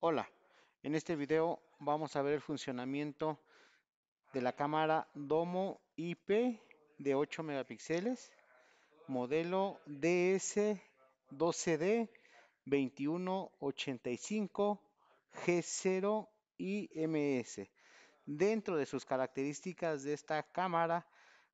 Hola, en este video vamos a ver el funcionamiento de la cámara Domo IP de 8 megapíxeles, modelo DS12D 2185 G0 IMS. Dentro de sus características de esta cámara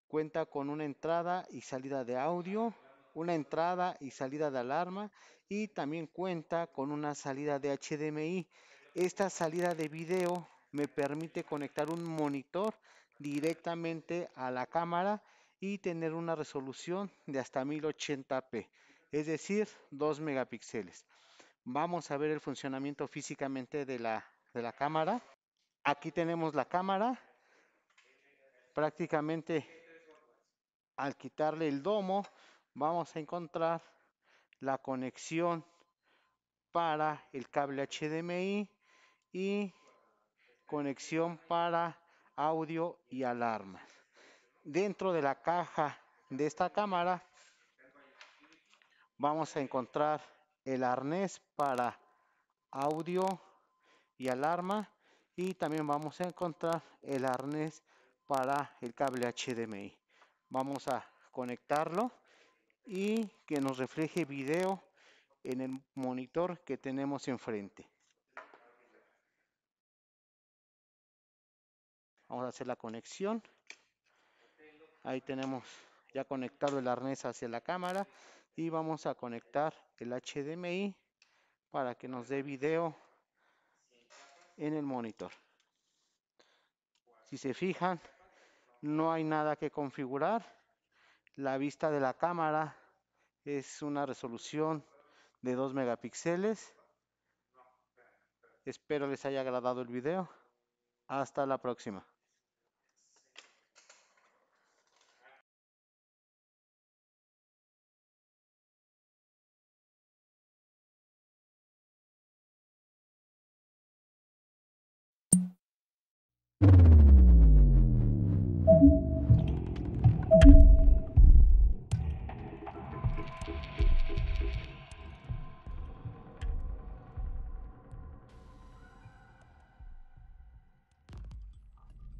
cuenta con una entrada y salida de audio, una entrada y salida de alarma y también cuenta con una salida de HDMI. Esta salida de video me permite conectar un monitor directamente a la cámara y tener una resolución de hasta 1080p, es decir, 2 megapíxeles. Vamos a ver el funcionamiento físicamente de la, de la cámara. Aquí tenemos la cámara. Prácticamente al quitarle el domo vamos a encontrar la conexión para el cable HDMI y conexión para audio y alarmas. Dentro de la caja de esta cámara vamos a encontrar el arnés para audio y alarma y también vamos a encontrar el arnés para el cable HDMI. Vamos a conectarlo y que nos refleje video en el monitor que tenemos enfrente. Vamos a hacer la conexión. Ahí tenemos ya conectado el arnés hacia la cámara y vamos a conectar el HDMI para que nos dé video en el monitor. Si se fijan, no hay nada que configurar la vista de la cámara es una resolución de 2 megapíxeles. Espero les haya agradado el video. Hasta la próxima.